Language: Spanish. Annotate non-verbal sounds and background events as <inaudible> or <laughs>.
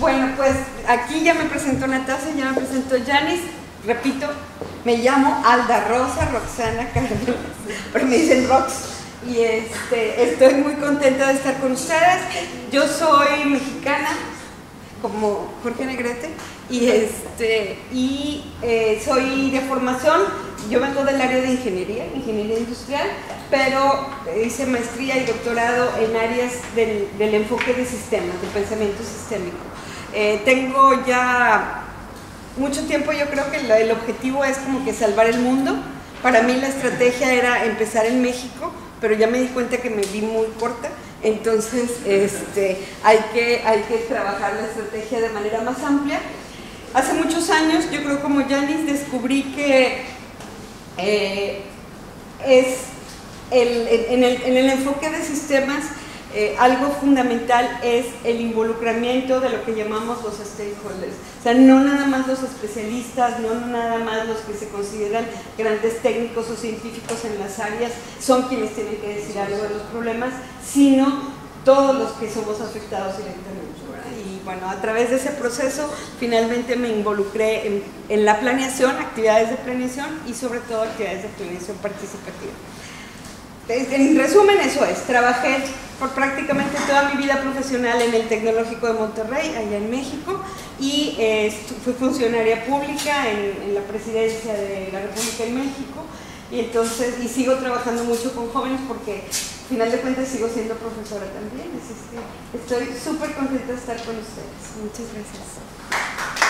Bueno, pues aquí ya me presentó Natasha, ya me presentó Janis. Repito, me llamo Alda Rosa Roxana Cárdenas, <laughs> pero me dicen Rox. Y este, estoy muy contenta de estar con ustedes. Yo soy mexicana, como Jorge Negrete, y, este, y eh, soy de formación, yo vengo del área de ingeniería, ingeniería industrial, pero hice maestría y doctorado en áreas del, del enfoque de sistemas, del pensamiento sistémico. Eh, tengo ya mucho tiempo, yo creo que el objetivo es como que salvar el mundo. Para mí la estrategia era empezar en México, pero ya me di cuenta que me vi muy corta, entonces este, hay, que, hay que trabajar la estrategia de manera más amplia. Hace muchos años, yo creo como Janis, descubrí que eh, es el, en, el, en el enfoque de sistemas eh, algo fundamental es el involucramiento de lo que llamamos los stakeholders. O sea, no nada más los especialistas, no nada más los que se consideran grandes técnicos o científicos en las áreas son quienes tienen que decir algo de los problemas, sino todos los que somos afectados directamente. Y bueno, a través de ese proceso finalmente me involucré en, en la planeación, actividades de planeación y sobre todo actividades de planeación participativa. En resumen, eso es. Trabajé por prácticamente toda mi vida profesional en el Tecnológico de Monterrey, allá en México, y eh, fui funcionaria pública en, la presidencia de la República en México, y entonces, y sigo trabajando mucho con jóvenes porque, al final de cuentas, sigo siendo profesora también, así que estoy súper contenta de estar con ustedes. Muchas gracias.